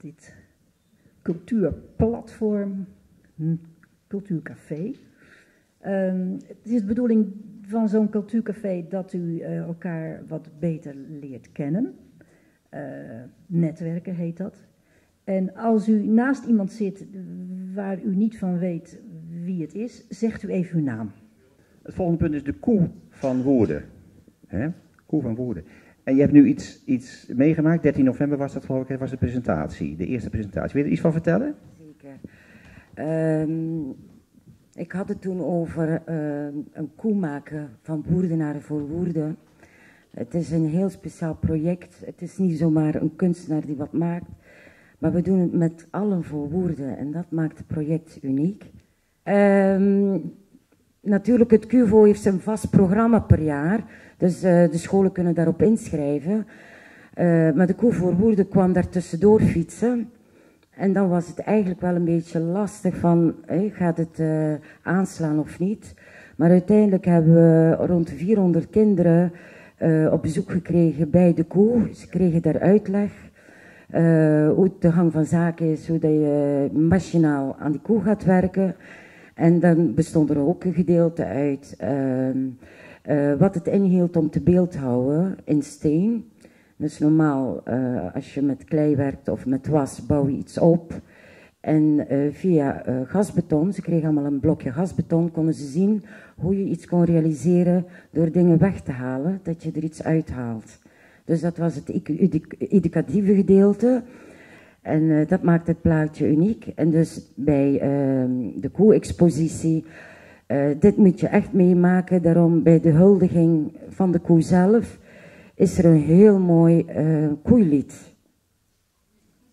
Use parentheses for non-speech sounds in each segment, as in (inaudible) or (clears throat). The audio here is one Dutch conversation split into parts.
dit cultuurplatform, hm, Cultuurcafé. Um, het is de bedoeling van zo'n cultuurcafé dat u uh, elkaar wat beter leert kennen. Uh, netwerken heet dat. En als u naast iemand zit waar u niet van weet wie het is, zegt u even uw naam. Het volgende punt is de koe van woorden. Hè? Koe van woorden. Je hebt nu iets, iets meegemaakt, 13 november was dat geloof ik, was de presentatie, de eerste presentatie. Wil je er iets van vertellen? Zeker. Um, ik had het toen over uh, een koe maken van woordenaren voor woorden. Het is een heel speciaal project. Het is niet zomaar een kunstenaar die wat maakt. Maar we doen het met allen voor woorden en dat maakt het project uniek. Um, natuurlijk, het QVO heeft een vast programma per jaar. Dus uh, de scholen kunnen daarop inschrijven. Uh, maar de koe voor woorden kwam daar tussendoor fietsen. En dan was het eigenlijk wel een beetje lastig van, hey, gaat het aanslaan of niet? Maar uiteindelijk hebben we rond 400 kinderen op bezoek gekregen bij de koe. Ze kregen daar uitleg uh, hoe de gang van zaken is, hoe je machinaal aan die koe gaat werken. En dan bestond er ook een gedeelte uit uh, wat het inhield om te beeldhouden in steen. Dus normaal, uh, als je met klei werkt of met was, bouw je iets op. En uh, via gasbeton, ze kregen allemaal een blokje gasbeton, konden ze zien hoe je iets kon realiseren door dingen weg te halen, dat je er iets uithaalt. Dus dat was het educatieve gedeelte. En dat maakt het plaatje uniek. En dus bij ehm, de koe-expositie, dit moet je echt meemaken. Daarom bij de huldiging van de koe zelf is er een heel mooi uh, koeilied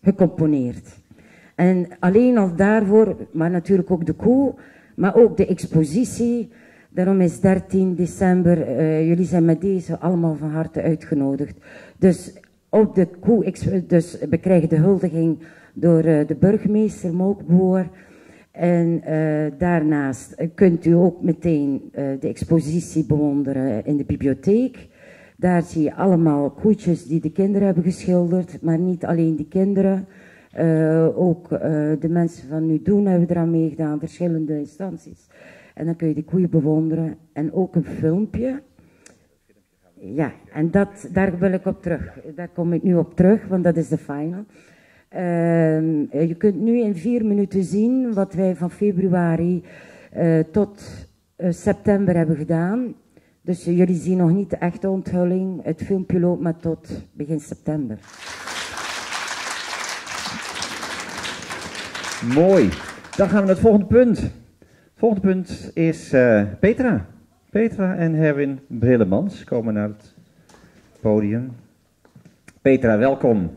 gecomponeerd. En alleen al daarvoor, maar natuurlijk ook de koe, maar ook de expositie. Daarom is 13 december, uh, jullie zijn met deze allemaal van harte uitgenodigd. Dus op de koe, dus we krijgen de huldiging door de burgemeester Mookboer. En daarnaast kunt u ook meteen de expositie bewonderen in de bibliotheek. Daar zie je allemaal koetjes die de kinderen hebben geschilderd, maar niet alleen die kinderen. Uh, ook de mensen van Nu Doen hebben eraan meegedaan, verschillende instanties. En dan kun je de koeien bewonderen. En ook een filmpje. Ja, en dat, daar wil ik op terug. Daar kom ik nu op terug, want dat is de final. Uh, je kunt nu in vier minuten zien wat wij van februari uh, tot september hebben gedaan. Dus jullie zien nog niet de echte onthulling. Het filmpje loopt maar tot begin september. Mooi. Dan gaan we naar het volgende punt. Het volgende punt is Petra. Petra en Herwin Brillemans komen naar het podium. Petra, welkom.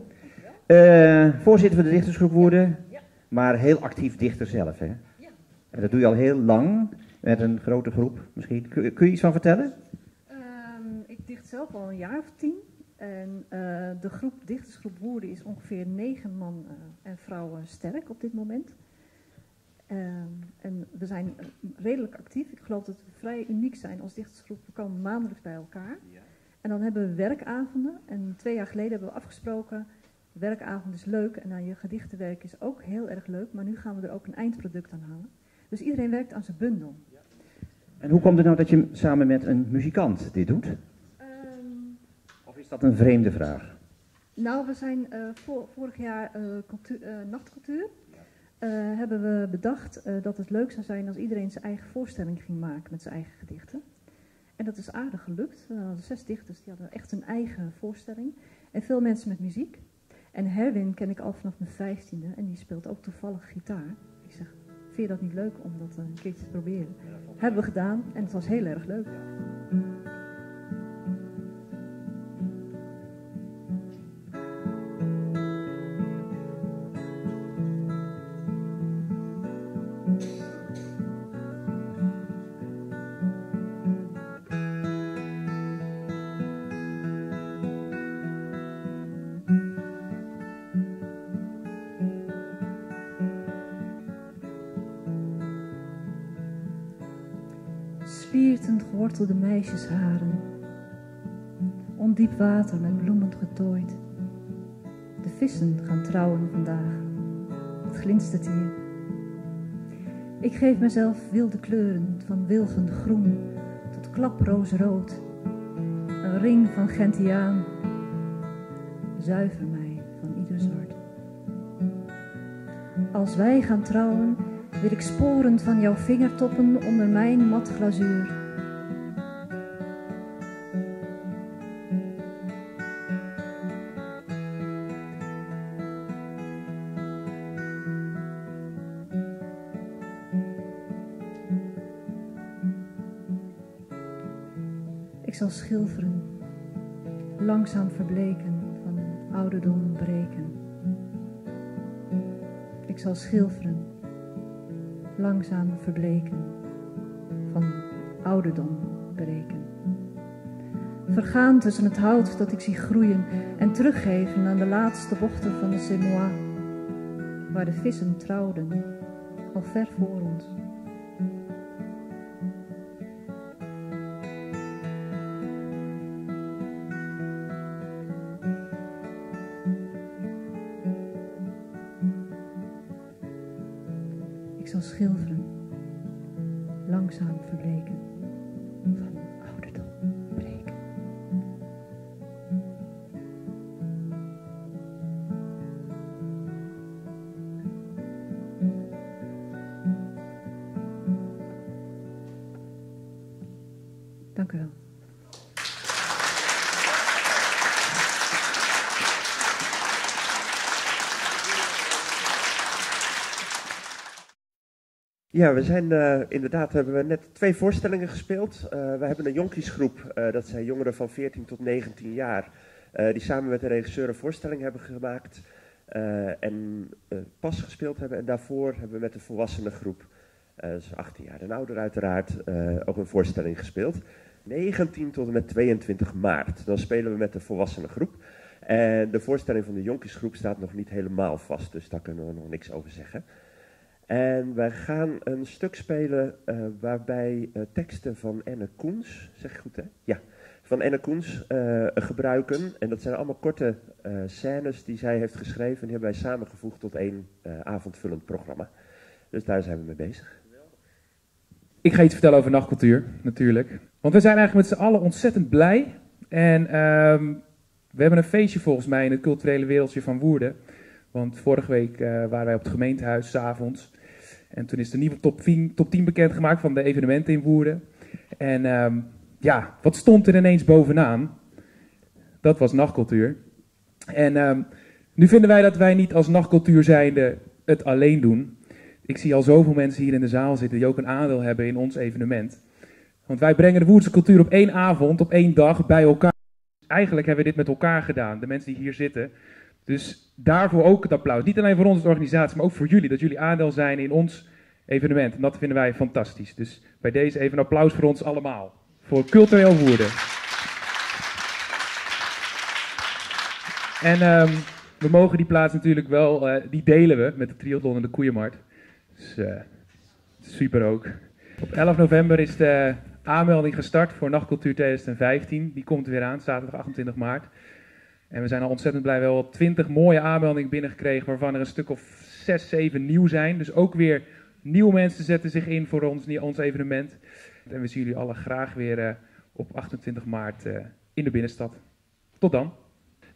Uh, voorzitter van de dichtersgroep worden, ja. maar heel actief dichter zelf. Hè? Ja. En dat doe je al heel lang. Met een grote groep misschien. Kun, kun je iets van vertellen? Um, ik dicht zelf al een jaar of tien. En uh, de groep, dichtersgroep Woerden is ongeveer negen man en vrouwen sterk op dit moment. Um, en we zijn redelijk actief. Ik geloof dat we vrij uniek zijn als dichtersgroep. We komen maandelijks bij elkaar. Ja. En dan hebben we werkavonden. En twee jaar geleden hebben we afgesproken, werkavond is leuk en aan je gedichtenwerk is ook heel erg leuk. Maar nu gaan we er ook een eindproduct aan halen. Dus iedereen werkt aan zijn bundel. En hoe komt het nou dat je samen met een muzikant dit doet? Um, of is dat een vreemde vraag? Nou, we zijn uh, vor, vorig jaar uh, cultuur, uh, nachtcultuur. hebben we bedacht dat het leuk zou zijn als iedereen zijn eigen voorstelling ging maken met zijn eigen gedichten. En dat is aardig gelukt. We hadden zes dichters die hadden echt een eigen voorstelling. En veel mensen met muziek. En Herwin ken ik al vanaf mijn vijftiende en die speelt ook toevallig gitaar. Ik zeg, Vind je dat niet leuk om dat een keertje te proberen? Hebben we gedaan en het was heel erg leuk. Gewortelde meisjesharen. Ondiep water met bloemen getooid. De vissen gaan trouwen vandaag. Het glinstert hier. Ik geef mezelf wilde kleuren, van wilgend groen tot klaproosrood. Een ring van Gentiaan. Zuiver mij van ieder zwart. Als wij gaan trouwen, wil ik sporen van jouw vingertoppen onder mijn mat glazuur. Zal schilferen, langzaam verbleken, van ouderdom breken. Ik zal schilferen, langzaam verbleken, van ouderdom breken. Vergaan tussen het hout dat ik zie groeien en teruggeven aan de laatste bochten van de Semois, waar de vissen trouwden, al ver voor ons. Ja, we zijn eh, inderdaad, hebben we net twee voorstellingen gespeeld. Eh, we hebben een jonkiesgroep, eh, dat zijn jongeren van 14 tot 19 jaar, die samen met de regisseur een voorstelling hebben gemaakt en pas gespeeld hebben. En daarvoor hebben we met de volwassenengroep, is 18 jaar en ouder uiteraard, ook een voorstelling gespeeld. 19 tot en met 22 maart, dan spelen we met de volwassenengroep. En de voorstelling van de jonkiesgroep staat nog niet helemaal vast, dus daar kunnen we nog niks over zeggen. En wij gaan een stuk spelen eh, waarbij eh, teksten van Enne Koens, zeg goed hè? Ja, van Enne Koens eh, gebruiken. En dat zijn allemaal korte scènes die zij heeft geschreven. En die hebben wij samengevoegd tot één avondvullend programma. Dus daar zijn we mee bezig. Ik ga iets vertellen over nachtcultuur, natuurlijk. Want we zijn eigenlijk met z'n allen ontzettend blij. En ehm, we hebben een feestje volgens mij in het culturele wereldje van Woerden. Want vorige week waren wij op het gemeentehuis, s'avonds. En toen is de nieuwe top 10, top 10 bekendgemaakt van de evenementen in Woerden. En ehm, ja, wat stond er ineens bovenaan? Dat was nachtcultuur. En ehm, nu vinden wij dat wij niet als nachtcultuur zijnde het alleen doen. Ik zie al zoveel mensen hier in de zaal zitten die ook een aandeel hebben in ons evenement. Want wij brengen de Woerdse cultuur op één avond, op één dag bij elkaar. Eigenlijk hebben we dit met elkaar gedaan, de mensen die hier zitten. Dus daarvoor ook het applaus. Niet alleen voor ons als organisatie, maar ook voor jullie. Dat jullie aandeel zijn in ons evenement. En dat vinden wij fantastisch. Dus bij deze even een applaus voor ons allemaal. Voor cultureel Woerden. En ehm, we mogen die plaats natuurlijk wel, eh, die delen we met de triathlon en de koeienmarkt. Dus eh, super ook. Op 11 november is de aanmelding gestart voor Nachtcultuur 2015. Die komt weer aan, zaterdag 28 maart. En we zijn al ontzettend blij. We hebben al 20 mooie aanmeldingen binnengekregen, waarvan er een stuk of 6, 7 nieuw zijn. Dus ook weer nieuwe mensen zetten zich in voor ons, ons evenement. En we zien jullie allen graag weer eh, op 28 maart eh, in de binnenstad. Tot dan.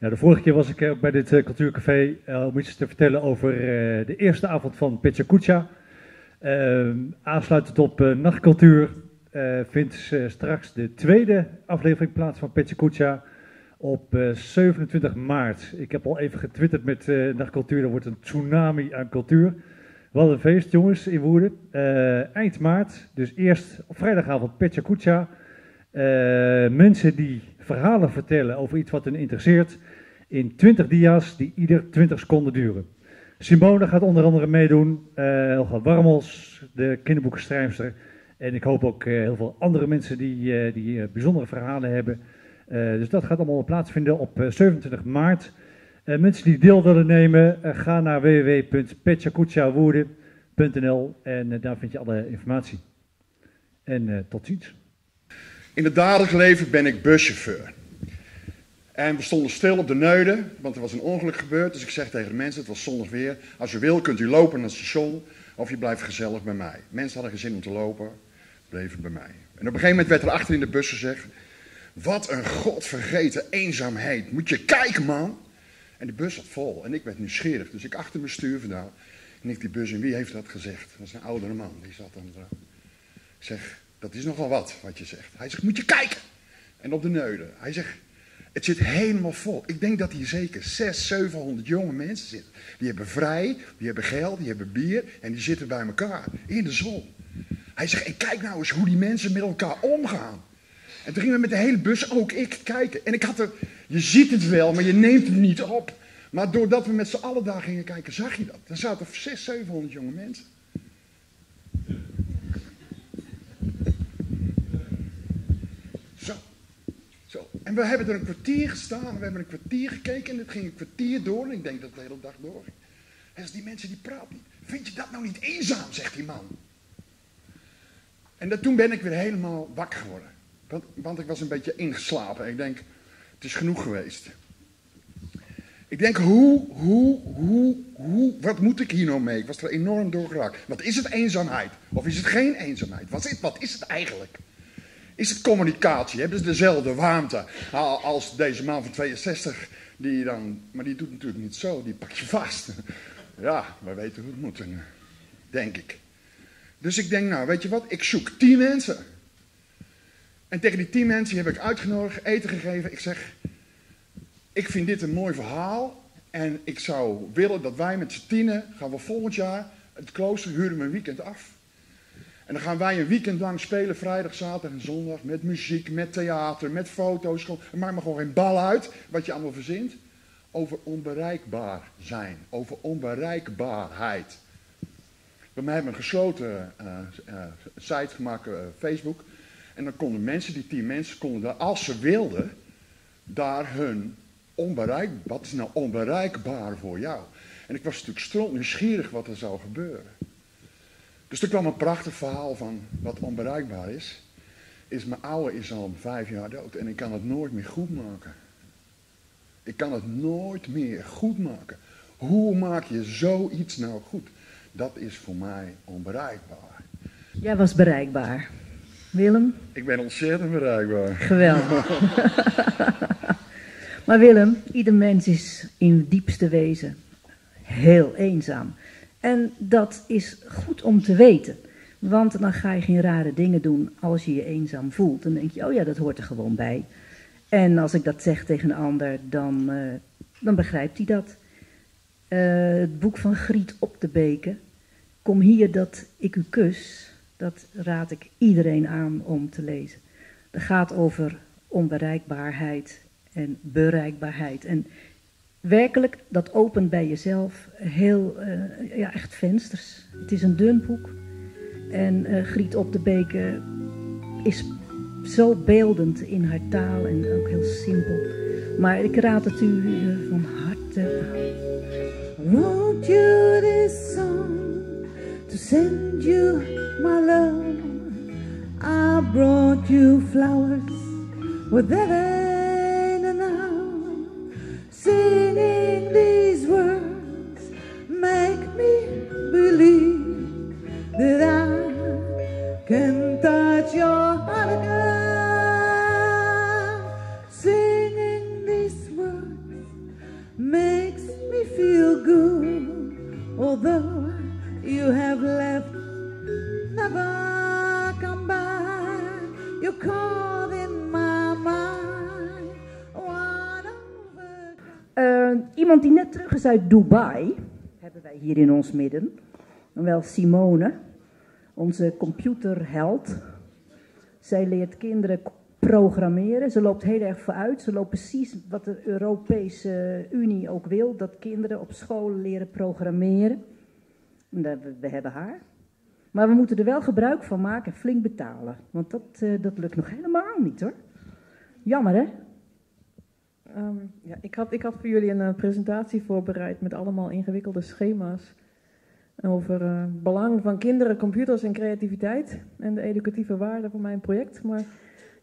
Ja, de vorige keer was ik ook bij dit eh, cultuurcafé eh, om iets te vertellen over eh, de eerste avond van Pecha Kucha. Ehm, aansluitend op eh, nachtcultuur eh, vindt eh, straks de tweede aflevering plaats van Pecha Kucha op eh, 27 maart. Ik heb al even getwitterd met eh, nachtcultuur, er wordt een tsunami aan cultuur. Wat een feest jongens in Woerden. Eh, eind maart, dus eerst op vrijdagavond Pecha Kucha. Eh, mensen die verhalen vertellen over iets wat hen interesseert in 20 dia's die ieder 20 seconden duren. Simone gaat onder andere meedoen, eh Helga Warmels, de kinderboekenschrijfster. En ik hoop ook heel veel andere mensen die, die bijzondere verhalen hebben. Dus dat gaat allemaal plaatsvinden op eh, 27 maart. Eh, mensen die deel willen nemen, eh, ga naar www.petjakuchawoerden.nl en eh, daar vind je alle informatie. En tot ziens. In het dagelijks leven ben ik buschauffeur. En we stonden stil op de Neude, want er was een ongeluk gebeurd. Dus ik zeg tegen de mensen, het was zonnig weer. Als u wil kunt u lopen naar het station of je blijft gezellig bij mij. Mensen hadden geen zin om te lopen, bleven bij mij. En op een gegeven moment werd er achter in de bus gezegd... Wat een godvergeten eenzaamheid. Moet je kijken, man. En de bus zat vol. En ik werd nieuwsgierig. Dus ik achter mijn stuur. En ik die bus in. Wie heeft dat gezegd? Dat is een oudere man. Die zat dan. Ik zeg, dat is nogal wat, wat je zegt. Hij zegt, moet je kijken. En op de neuden. Hij zegt, het zit helemaal vol. Ik denk dat hier zeker 600, 700 jonge mensen zitten. Die hebben vrij, die hebben geld, die hebben bier. En die zitten bij elkaar in de zon. Hij zegt, en kijk nou eens hoe die mensen met elkaar omgaan. En toen gingen we met de hele bus, ook ik, kijken. En ik had er, je ziet het wel, maar je neemt het niet op. Maar doordat we met z'n allen daar gingen kijken, zag je dat. Er zaten 600, 700 jonge mensen. Zo. Zo. En we hebben er een kwartier gestaan, we hebben een kwartier gekeken en het ging een kwartier door. En ik denk dat het de hele dag door ging. En die mensen die praten niet. Vind je dat nou niet eenzaam, zegt die man. En dat, toen ben ik weer helemaal wakker geworden. Want ik was een beetje ingeslapen. Ik denk, het is genoeg geweest. Ik denk, hoe, hoe, hoe, hoe, wat moet ik hier nou mee? Ik was er enorm door geraakt. Wat is het eenzaamheid? Of is het geen eenzaamheid? Wat is, wat is het eigenlijk? Is het communicatie? Hebben ze dezelfde warmte als deze man van 62? Die dan, maar die doet natuurlijk niet zo, die pak je vast. (laughs) Ja, wij weten hoe het moet, denk ik. Dus ik denk, nou, weet je wat? Ik zoek tien mensen. En tegen die tien mensen heb ik uitgenodigd, eten gegeven. Ik zeg, ik vind dit een mooi verhaal. En ik zou willen dat wij met z'n tienen, gaan we volgend jaar, het klooster huren we een weekend af. En dan gaan wij een weekend lang spelen, vrijdag, zaterdag en zondag, met muziek, met theater, met foto's. Maakt me gewoon geen bal uit wat je allemaal verzint. Over onbereikbaar zijn, over onbereikbaarheid. We hebben een gesloten uh, uh, site gemaakt, uh, Facebook. En dan konden mensen, die tien mensen, konden daar, als ze wilden, daar hun onbereikbaar, wat is nou onbereikbaar voor jou? En ik was natuurlijk stront nieuwsgierig wat er zou gebeuren. Dus er kwam een prachtig verhaal van wat onbereikbaar is. Is mijn oude is al vijf jaar dood en ik kan het nooit meer goed maken. Ik kan het nooit meer goed maken. Hoe maak je zoiets nou goed? Dat is voor mij onbereikbaar. Jij was bereikbaar. Willem? Ik ben ontzettend bereikbaar. Geweldig. (laughs) maar Willem, ieder mens is in diepste wezen heel eenzaam. En dat is goed om te weten. Want dan ga je geen rare dingen doen als je je eenzaam voelt. Dan denk je, oh ja, dat hoort er gewoon bij. En als ik dat zeg tegen een ander, dan, uh, dan begrijpt hij dat. Uh, het boek van Griet op de Beken, Kom hier dat ik u kus, dat raad ik iedereen aan om te lezen. Dat gaat over onbereikbaarheid en bereikbaarheid. En werkelijk, dat opent bij jezelf heel, uh, ja, echt vensters. Het is een dun boek. En uh, Griet op de Beken is zo beeldend in haar taal en ook heel simpel. Maar ik raad het u uh, van harte aan. Wrote you this song to send you my love. I brought you flowers with that ain't enough. Singing these words make me believe that I can touch your heart again. Singing these words makes me feel good, although you have left, never come back. You called in my mind. Uh, iemand die net terug is uit Dubai, hebben wij hier in ons midden. Wel Simone, onze computerheld. Zij leert kinderen programmeren. Ze loopt heel erg vooruit. Ze loopt precies wat de Europese Unie ook wil: dat kinderen op school leren programmeren. We, hebben haar. Maar we moeten er wel gebruik van maken, flink betalen. Want dat, uh, dat lukt nog helemaal niet hoor. Jammer hè? Um, ja, ik, had, ik had voor jullie een uh, presentatie voorbereid met allemaal ingewikkelde schema's. Over uh, belang van kinderen, computers en creativiteit. En de educatieve waarde van mijn project. Maar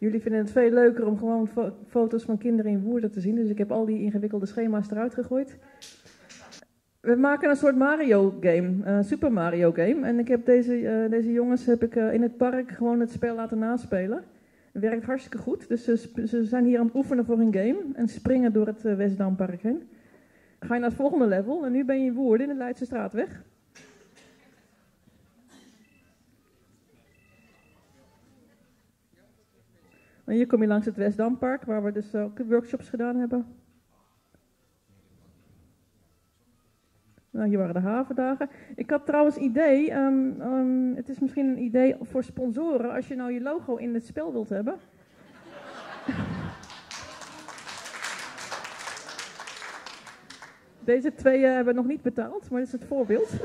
Jullie vinden het veel leuker om gewoon fo- foto's van kinderen in Woerden te zien. Dus ik heb al die ingewikkelde schema's eruit gegooid. We maken een soort Mario game, een Super Mario game. En ik heb deze, eh, deze jongens heb ik, eh, in het park gewoon het spel laten naspelen. Het werkt hartstikke goed. Dus ze, ze zijn hier aan het oefenen voor een game. En springen door het eh, Westdampark heen. Ga je naar het volgende level. En nu ben je in Woerden in de Leidse Straatweg. En hier kom je langs het Westdampark, waar we dus ook workshops gedaan hebben. Nou, hier waren de havendagen. Ik had trouwens idee, ehm, ehm, het is misschien een idee voor sponsoren, als je nou je logo in het spel wilt hebben. (laughs) Deze twee eh, hebben nog niet betaald, maar dit is het voorbeeld. (laughs)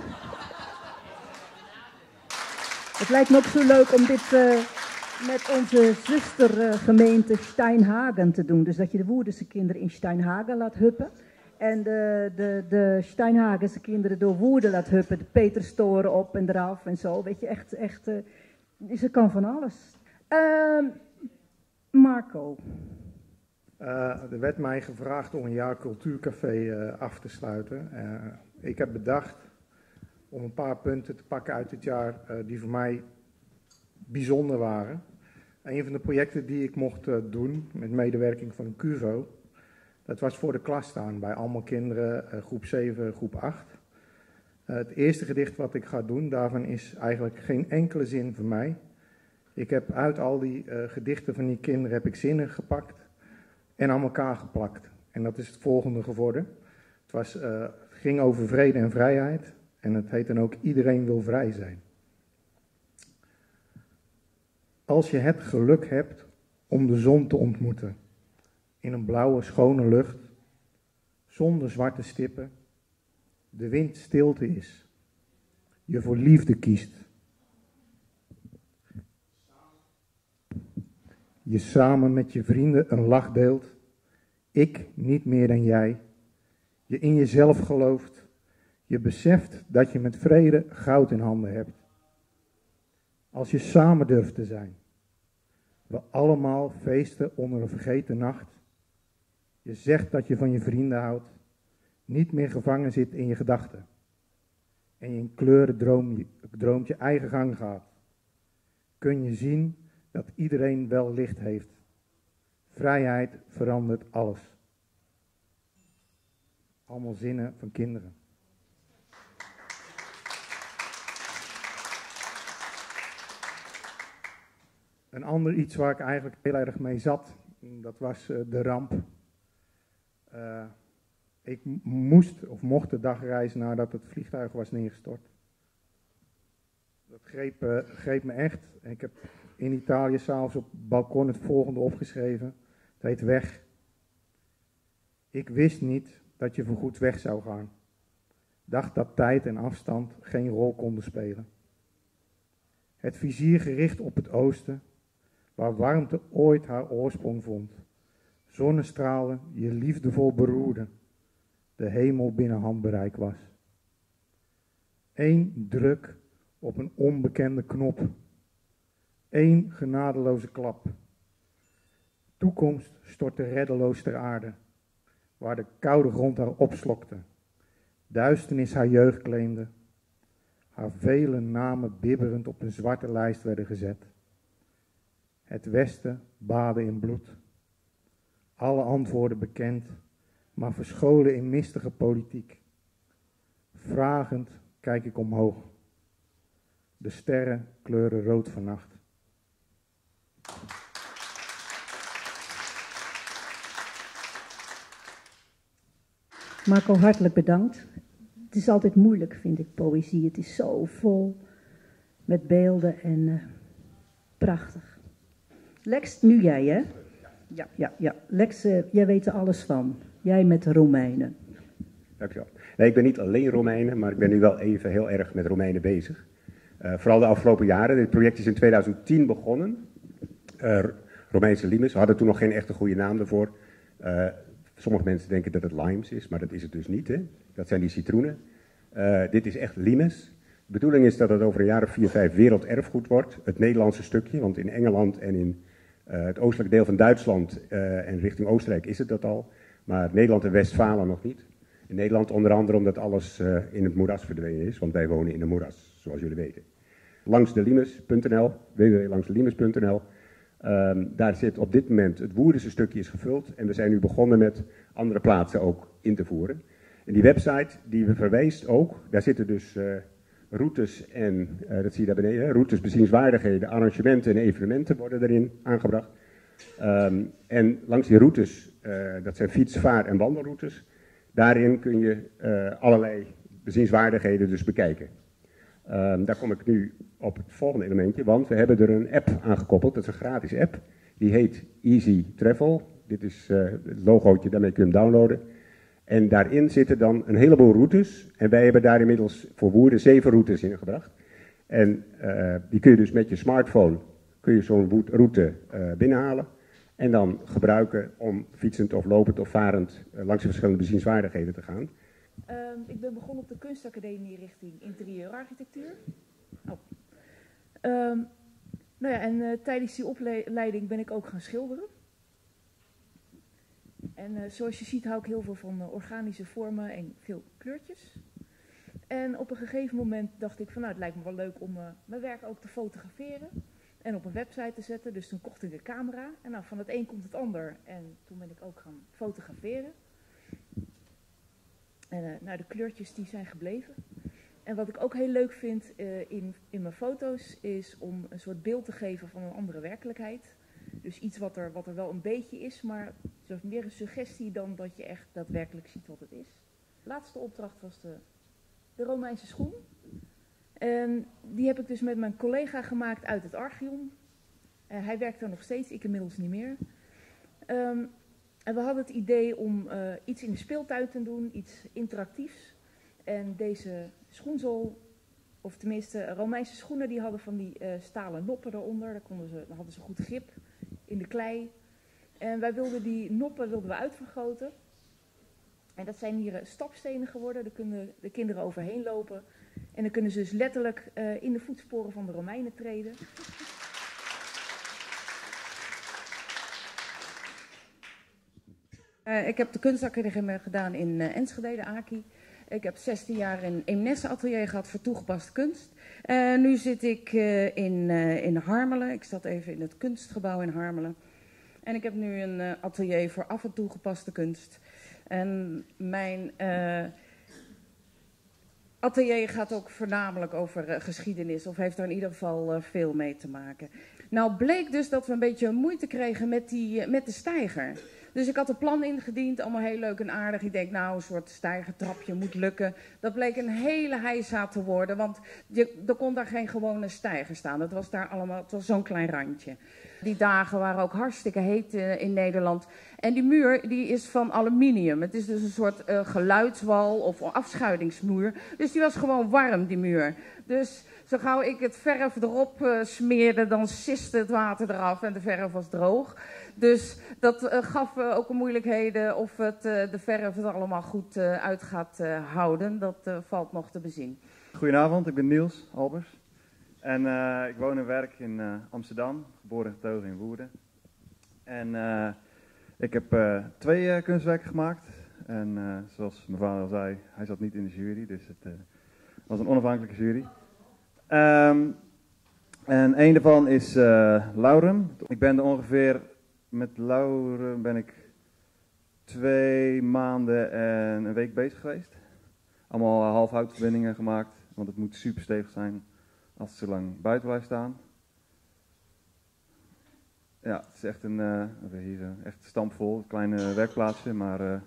Het lijkt me ook zo leuk om dit eh, met onze zustergemeente Steinhagen te doen. Dus dat je de Woerdense kinderen in Steinhagen laat huppen. En de, de, de Steinhagense kinderen door Woerden laat huppen. De Peterstoren op en eraf en zo. Weet je, echt, echt, eh, dus het kan van alles. Ehm, Marco. Eh, er werd mij gevraagd om een jaar cultuurcafé eh, af te sluiten. Eh, ik heb bedacht om een paar punten te pakken uit dit jaar eh, die voor mij bijzonder waren. Een van de projecten die ik mocht eh, doen met medewerking van een CUVO, dat was voor de klas staan bij allemaal kinderen, eh, groep 7, groep 8. Eh, het eerste gedicht wat ik ga doen, daarvan is eigenlijk geen enkele zin van mij. Ik heb uit al die eh, gedichten van die kinderen heb ik zinnen gepakt en aan elkaar geplakt. En dat is het volgende geworden. Het, was, het ging over vrede en vrijheid. En het heet dan ook Iedereen wil vrij zijn. Als je het geluk hebt om de zon te ontmoeten. In een blauwe, schone lucht. Zonder zwarte stippen. De wind stilte is. Je voor liefde kiest. Je samen met je vrienden een lach deelt. Ik niet meer dan jij. Je in jezelf gelooft. Je beseft dat je met vrede goud in handen hebt. Als je samen durft te zijn. We allemaal feesten onder een vergeten nacht. Je zegt dat je van je vrienden houdt. Niet meer gevangen zit in je gedachten. En je in kleuren je eigen gang gaat. Kun je zien dat iedereen wel licht heeft. Vrijheid verandert alles. Allemaal zinnen van kinderen. Een ander iets waar ik eigenlijk heel erg mee zat, dat was eh, de ramp. Eh, ik moest of mocht de dag reizen nadat het vliegtuig was neergestort. Dat greep, eh, greep me echt. Ik heb in Italië s'avonds op het balkon het volgende opgeschreven. Het heet Weg. Ik wist niet dat je voorgoed weg zou gaan. Dacht dat tijd en afstand geen rol konden spelen. Het vizier gericht op het oosten, waar warmte ooit haar oorsprong vond. Zonnestralen je liefdevol beroerden, de hemel binnen handbereik was. Eén druk op een onbekende knop. Eén genadeloze klap. Toekomst stortte reddeloos ter aarde, waar de koude grond haar opslokte. Duisternis haar jeugd claimde. Haar vele namen bibberend op een zwarte lijst werden gezet. Het Westen baadde in bloed. Alle antwoorden bekend, maar verscholen in mistige politiek. Vragend kijk ik omhoog. De sterren kleuren rood vannacht. Marco, hartelijk bedankt. Het is altijd moeilijk, vind ik, poëzie. Het is zo vol met beelden en eh, prachtig. Lex, nu jij, hè? Ja, ja, ja. Lex, eh, jij weet er alles van. Jij met de Romeinen. Dankjewel. Nee, ik ben niet alleen Romeinen, maar ik ben nu wel even heel erg met Romeinen bezig. Eh, vooral de afgelopen jaren. Dit project is in 2010 begonnen. Eh, Romeinse limes. We hadden toen nog geen echte goede naam ervoor. Sommige mensen denken dat het limes is, maar dat is het dus niet. Hè? Dat zijn die citroenen. Dit is echt limes. De bedoeling is dat het over een jaar of vier, vijf werelderfgoed wordt. Het Nederlandse stukje, want in Engeland en in het oostelijke deel van Duitsland eh, en richting Oostenrijk is het dat al. Maar Nederland en Westfalen nog niet. In Nederland onder andere omdat alles eh, in het moeras verdwenen is. Want wij wonen in een moeras, zoals jullie weten. Langsdelimes.nl, www.langsdelimes.nl. Ehm, daar zit op dit moment het Woerdense stukje is gevuld. En we zijn nu begonnen met andere plaatsen ook in te voeren. En die website die we verwijst ook, daar zitten dus eh, routes en, eh, dat zie je daar beneden, routes, bezienswaardigheden, arrangementen en evenementen worden erin aangebracht. Ehm, en langs die routes, eh, dat zijn fiets-, vaar- en wandelroutes, daarin kun je eh, allerlei bezienswaardigheden dus bekijken. Ehm, daar kom ik nu op het volgende elementje, want we hebben er een app aangekoppeld, dat is een gratis app. Die heet Easy Travel. Dit is het logootje, daarmee kun je hem downloaden. En daarin zitten dan een heleboel routes. En wij hebben daar inmiddels voor Woerden zeven routes in gebracht. En eh, die kun je dus met je smartphone, kun je zo'n route eh, binnenhalen. En dan gebruiken om fietsend of lopend of varend eh, langs de verschillende bezienswaardigheden te gaan. Ehm, ik ben begonnen op de kunstacademie richting interieurarchitectuur. Oh. Ehm, nou ja, en tijdens die opleiding ben ik ook gaan schilderen. En eh, zoals je ziet hou ik heel veel van eh, organische vormen en veel kleurtjes. En op een gegeven moment dacht ik van nou, het lijkt me wel leuk om eh, mijn werk ook te fotograferen. En op een website te zetten. Dus toen kocht ik een camera. En nou, van het een komt het ander. En toen ben ik ook gaan fotograferen. En nou, de kleurtjes die zijn gebleven. En wat ik ook heel leuk vind in, in mijn foto's is om een soort beeld te geven van een andere werkelijkheid. Dus iets wat er, wat er wel een beetje is, maar zo meer een suggestie dan dat je echt daadwerkelijk ziet wat het is. Laatste opdracht was de, de Romeinse schoen. En die heb ik dus met mijn collega gemaakt uit het Archeon. Eh, hij werkt er nog steeds, ik inmiddels niet meer. Ehm, en we hadden het idee om eh, iets in de speeltuin te doen, iets interactiefs. En deze schoenzool, of tenminste Romeinse schoenen, die hadden van die eh, stalen noppen eronder. Daar, konden ze, daar hadden ze goed grip in de klei. En wij wilden die noppen wilden we uitvergroten. En dat zijn hier eh, stapstenen geworden, daar kunnen de kinderen overheen lopen. En dan kunnen ze dus letterlijk eh, in de voetsporen van de Romeinen treden. Eh, ik heb de kunstacademie gedaan in Enschede, de AKI. Ik heb 16 jaar een Eemnes atelier gehad voor toegepaste kunst. En nu zit ik eh, in, eh, in Harmelen. Ik zat even in het kunstgebouw in Harmelen. En ik heb nu een eh, atelier voor af en toegepaste kunst. En mijn eh, atelier gaat ook voornamelijk over eh, geschiedenis, of heeft er in ieder geval eh, veel mee te maken. Nou bleek dus dat we een beetje moeite kregen met, die, eh, met de steiger. Dus ik had een plan ingediend, allemaal heel leuk en aardig. Ik denk, nou, een soort stijgertrapje moet lukken. Dat bleek een hele heisa te worden, want je, er kon daar geen gewone stijger staan. Het was daar allemaal, het was zo'n klein randje. Die dagen waren ook hartstikke heet eh, in Nederland. En die muur die is van aluminium. Het is dus een soort eh, geluidswal of afschuivingsmuur. Dus die was gewoon warm, die muur. Dus zo gauw ik het verf erop eh, smeerde, dan siste het water eraf en de verf was droog. Dus dat eh, gaf eh, ook moeilijkheden of het, eh, de verf het allemaal goed uit gaat houden. Dat valt nog te bezien. Goedenavond, ik ben Niels Albers. En ik woon en werk in Amsterdam, geboren en getogen in Woerden. En ik heb twee kunstwerken gemaakt. En zoals mijn vader al zei, hij zat niet in de jury, dus het was een onafhankelijke jury. Ehm, en een daarvan is Laurum. Ik ben er ongeveer, met Laurum ben ik twee maanden en een week bezig geweest. Allemaal half houtverbindingen gemaakt, want het moet super stevig zijn als het zo lang buiten blijft staan. Ja, het is echt een, eh, even hier zo, echt stampvol, een klein eh, werkplaatsje, maar eh,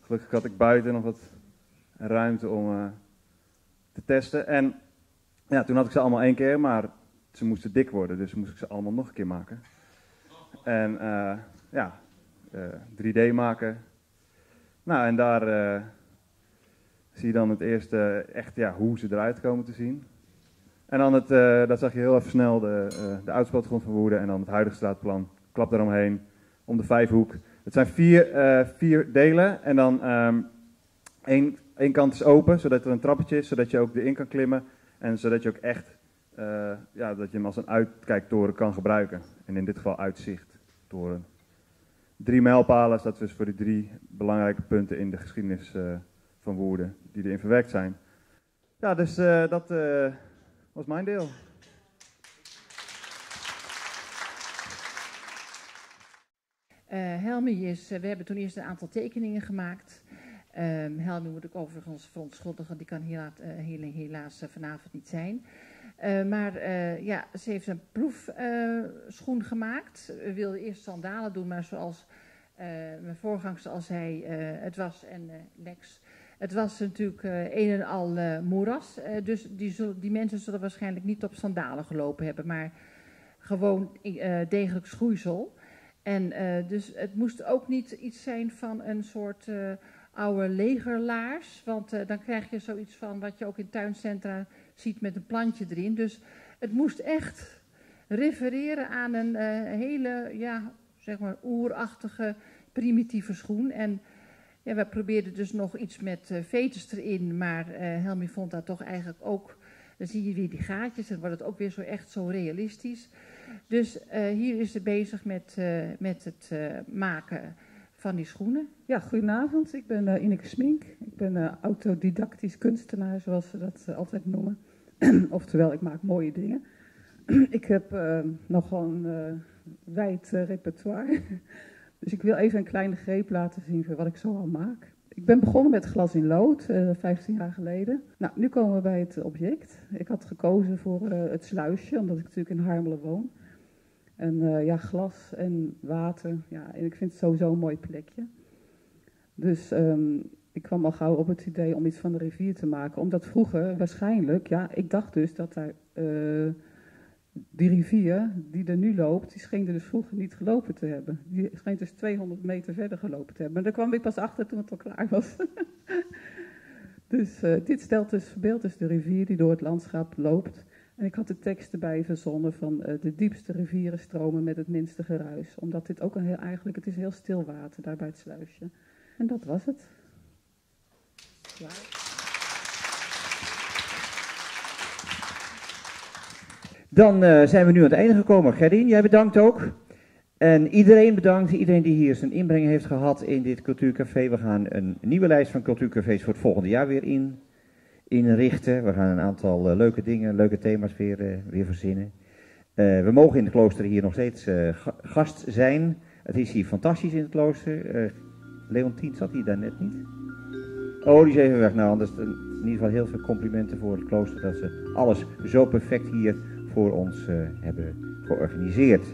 gelukkig had ik buiten nog wat ruimte om eh, te testen. En ja, toen had ik ze allemaal één keer, maar ze moesten dik worden, dus moest ik ze allemaal nog een keer maken. En eh, ja, eh, 3D maken. Nou, en daar eh, zie je dan het eerste echt ja, hoe ze eruit komen te zien. En dan het, eh dat zag je heel even snel, de, eh de uitspatgrond van Woerden en dan het huidige straatplan. Klap eromheen, om de vijfhoek. Het zijn vier, eh, vier delen en dan ehm één, één kant is open, zodat er een trappetje is, zodat je ook erin kan klimmen. En zodat je ook echt, eh, ja, dat je hem als een uitkijktoren kan gebruiken. En in dit geval uitzicht toren. Drie mijlpalen, dat dus voor die drie belangrijke punten in de geschiedenis uh, van Woerden, die erin verwerkt zijn. Ja, dus uh, dat uh, was mijn deel. Helmi is, we hebben toen eerst een aantal tekeningen gemaakt. Um, Helmi moet ik overigens verontschuldigen, die kan helaas vanavond niet zijn. Uh, maar uh, ja, ze heeft een proefschoen uh, gemaakt. We wilden eerst sandalen doen, maar zoals mijn voorgangster al zei, het was en Lex. Het was natuurlijk een en al moeras. dus die, die mensen zullen waarschijnlijk niet op sandalen gelopen hebben, maar gewoon degelijk schoeisel. En dus het moest ook niet iets zijn van een soort oude legerlaars. Want dan krijg je zoiets van wat je ook in tuincentra ziet met een plantje erin. Dus het moest echt refereren aan een uh, hele, ja, zeg maar, oerachtige, primitieve schoen. En ja, we probeerden dus nog iets met uh, veters erin, maar uh, Helmi vond dat toch eigenlijk ook. Dan zie je weer die gaatjes en wordt het ook weer zo echt zo realistisch. Dus hier is ze bezig met, met het maken van die schoenen. Ja, goedenavond. Ik ben uh, Ineke Smink. Ik ben uh, autodidactisch kunstenaar, zoals ze dat uh, altijd noemen. (clears throat) Oftewel, ik maak mooie dingen. (clears throat) ik heb nogal een wijd repertoire. (laughs) dus ik wil even een kleine greep laten zien van wat ik zo al maak. Ik ben begonnen met glas in lood, 15 jaar geleden. Nou, nu komen we bij het object. Ik had gekozen voor het sluisje, omdat ik natuurlijk in Harmelen woon. En uh, ja, glas en water. Ja, en ik vind het sowieso een mooi plekje. Dus um, ik kwam al gauw op het idee om iets van de rivier te maken. Omdat vroeger waarschijnlijk, ja, ik dacht dus dat daar uh, die rivier die er nu loopt, die scheen er dus vroeger niet gelopen te hebben. Die scheen dus 200 meter verder gelopen te hebben. Maar daar kwam ik pas achter toen het al klaar was. (laughs) dus uh, dit stelt dus, verbeeldt dus de rivier die door het landschap loopt. En ik had de tekst erbij verzonnen van uh, de diepste rivieren stromen met het minste geruis. Omdat dit ook een heel, eigenlijk, het is heel stil water daar bij het sluisje. En dat was het. Dan uh, zijn we nu aan het einde gekomen. Gerdien, jij bedankt ook. En iedereen bedankt, iedereen die hier zijn inbreng heeft gehad in dit cultuurcafé. We gaan een nieuwe lijst van cultuurcafés voor het volgende jaar weer in inrichten. We gaan een aantal uh, leuke dingen, leuke thema's weer, uh, weer verzinnen. Uh, we mogen in het klooster hier nog steeds gast zijn. Het is hier fantastisch in het klooster. Leontien zat hier daar net niet. Oh, die is even weg. Nou, anders in ieder geval heel veel complimenten voor het klooster dat ze alles zo perfect hier voor ons hebben georganiseerd.